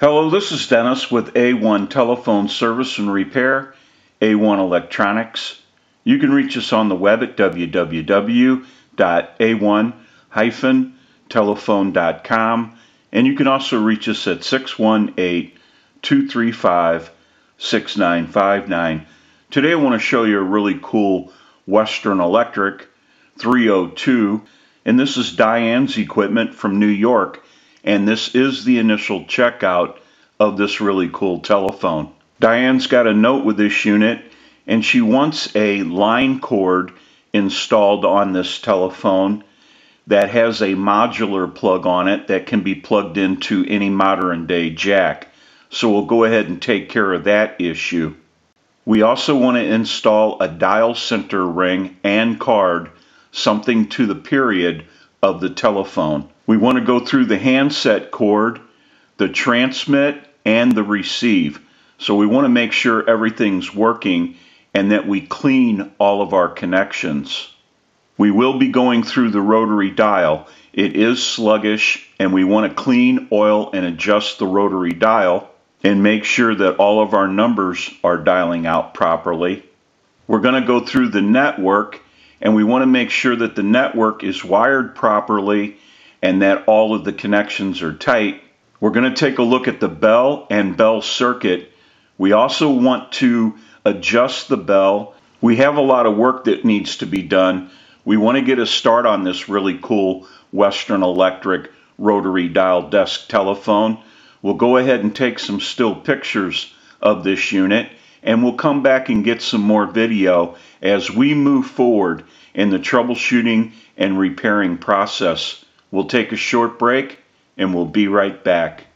Hello, this is Dennis with A1 Telephone Service and Repair, A1 Electronics. You can reach us on the web at www.a1-telephone.com and you can also reach us at 618-235-6959. Today I want to show you a really cool Western Electric 302 and this is Diane's equipment from New York and this is the initial checkout of this really cool telephone. Diane's got a note with this unit and she wants a line cord installed on this telephone that has a modular plug on it that can be plugged into any modern day jack. So we'll go ahead and take care of that issue. We also want to install a dial center ring and card, something to the period of the telephone. We want to go through the handset cord, the transmit, and the receive. So we want to make sure everything's working and that we clean all of our connections. We will be going through the rotary dial. It is sluggish and we want to clean, oil, and adjust the rotary dial and make sure that all of our numbers are dialing out properly. We're going to go through the network and we want to make sure that the network is wired properly and that all of the connections are tight. We're going to take a look at the bell and bell circuit. We also want to adjust the bell. We have a lot of work that needs to be done. We want to get a start on this really cool Western Electric rotary dial desk telephone. We'll go ahead and take some still pictures of this unit and we'll come back and get some more video as we move forward in the troubleshooting and repairing process. We'll take a short break and we'll be right back.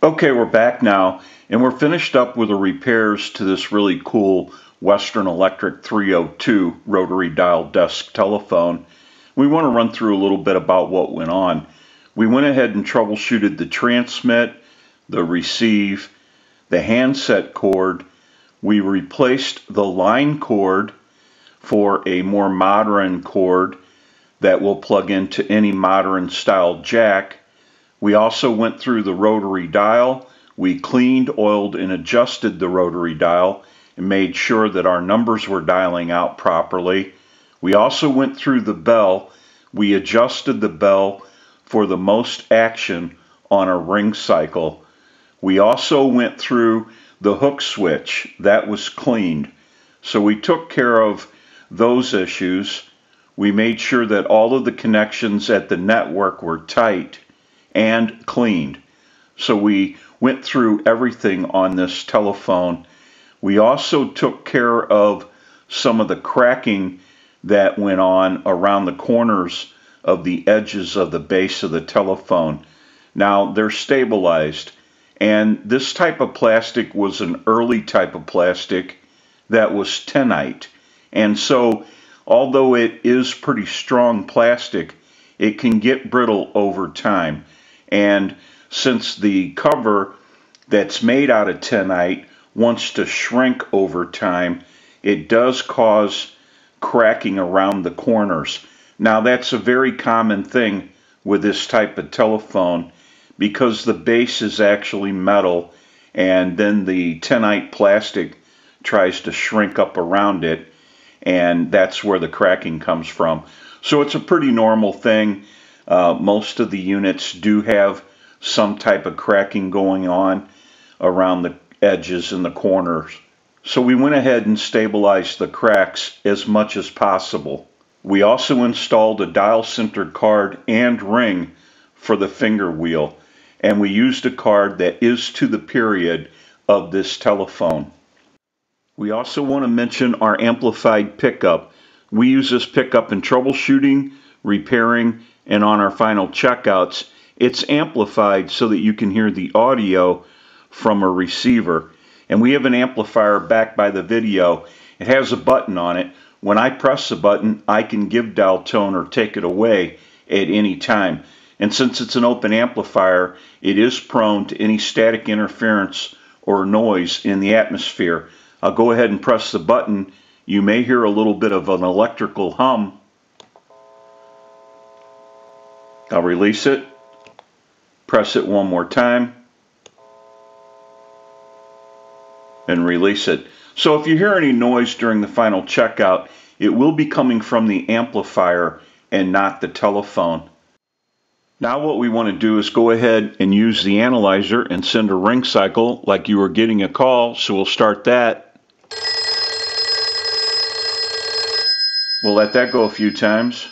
Okay, we're back now, and we're finished up with the repairs to this really cool Western Electric 302 rotary dial desk telephone. We want to run through a little bit about what went on. We went ahead and troubleshooted the transmit, the receive, the handset cord. We replaced the line cord for a more modern cord that will plug into any modern style jack we also went through the rotary dial. We cleaned, oiled, and adjusted the rotary dial and made sure that our numbers were dialing out properly. We also went through the bell. We adjusted the bell for the most action on a ring cycle. We also went through the hook switch that was cleaned. So we took care of those issues. We made sure that all of the connections at the network were tight and cleaned. So we went through everything on this telephone. We also took care of some of the cracking that went on around the corners of the edges of the base of the telephone. Now they're stabilized and this type of plastic was an early type of plastic that was Tenite. And so although it is pretty strong plastic, it can get brittle over time. And since the cover that's made out of Tenite wants to shrink over time, it does cause cracking around the corners. Now that's a very common thing with this type of telephone because the base is actually metal and then the Tenite plastic tries to shrink up around it and that's where the cracking comes from. So it's a pretty normal thing. Uh, most of the units do have some type of cracking going on around the edges and the corners. So we went ahead and stabilized the cracks as much as possible. We also installed a dial center card and ring for the finger wheel and we used a card that is to the period of this telephone. We also want to mention our amplified pickup. We use this pickup in troubleshooting, repairing, and on our final checkouts. It's amplified so that you can hear the audio from a receiver. And we have an amplifier back by the video. It has a button on it. When I press the button, I can give dial tone or take it away at any time. And since it's an open amplifier, it is prone to any static interference or noise in the atmosphere. I'll go ahead and press the button. You may hear a little bit of an electrical hum. I'll release it, press it one more time, and release it. So if you hear any noise during the final checkout, it will be coming from the amplifier and not the telephone. Now what we want to do is go ahead and use the analyzer and send a ring cycle like you were getting a call. So we'll start that. We'll let that go a few times.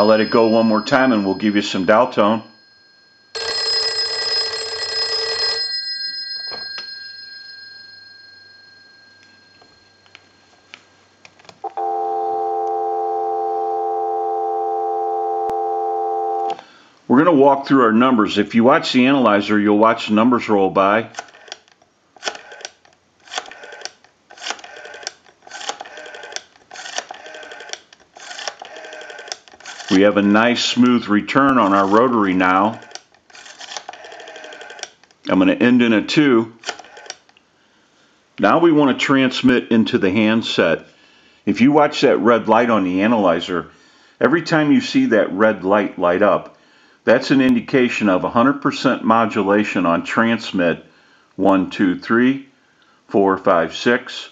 I'll let it go one more time and we'll give you some dial tone. We're going to walk through our numbers. If you watch the analyzer, you'll watch the numbers roll by. We have a nice smooth return on our rotary now. I'm going to end in a 2. Now we want to transmit into the handset. If you watch that red light on the analyzer, every time you see that red light light up, that's an indication of 100% modulation on transmit 1, 2, 3, 4, 5, 6,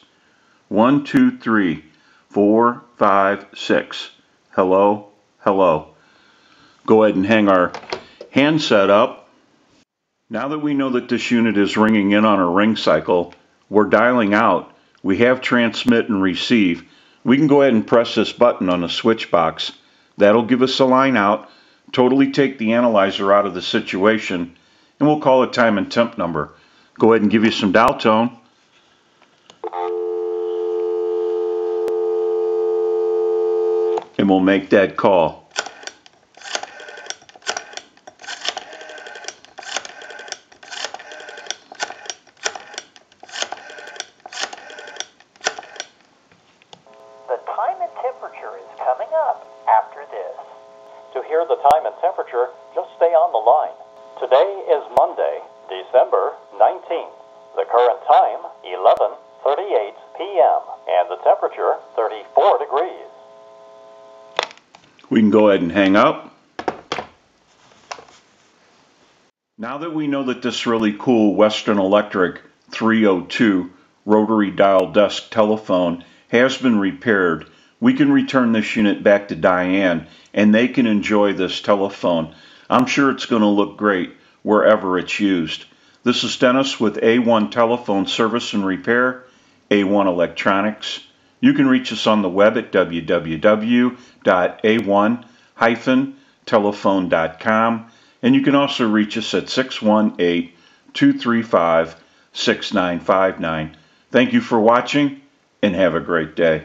1, 2, 3, 4, 5, 6. Hello, hello. Go ahead and hang our handset up. Now that we know that this unit is ringing in on a ring cycle, we're dialing out. We have transmit and receive. We can go ahead and press this button on the switch box. That'll give us a line out, totally take the analyzer out of the situation, and we'll call a time and temp number. Go ahead and give you some dial tone. and we'll make that call. The time and temperature is coming up after this. To hear the time and temperature, just stay on the line. Today is coming up after this. To hear the time and temperature, just stay on the line. Today is Monday, December 19th. The current time, 11:38 p.m. and the temperature 34 degrees. We can go ahead and hang up. Now that we know that this really cool Western Electric 302 rotary dial desk telephone has been repaired, we can return this unit back to Diane and they can enjoy this telephone. I'm sure it's going to look great wherever it's used. This is Dennis with A1 Telephone Service and Repair, A1 Electronics. You can reach us on the web at www.a1-telephone.com and you can also reach us at 618 235 6959. Thank you for watching and have a great day.